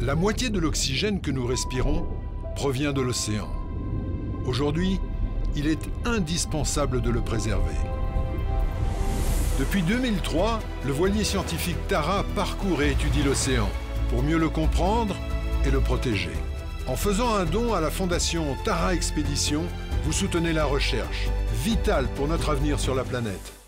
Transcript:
La moitié de l'oxygène que nous respirons provient de l'océan. Aujourd'hui, il est indispensable de le préserver. Depuis 2003, le voilier scientifique Tara parcourt et étudie l'océan pour mieux le comprendre et le protéger. En faisant un don à la fondation Tara Expédition, vous soutenez la recherche, vitale pour notre avenir sur la planète.